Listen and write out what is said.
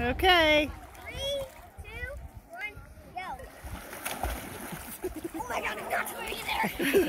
Okay. Three, two, one, go. oh my god, I'm not going to be there.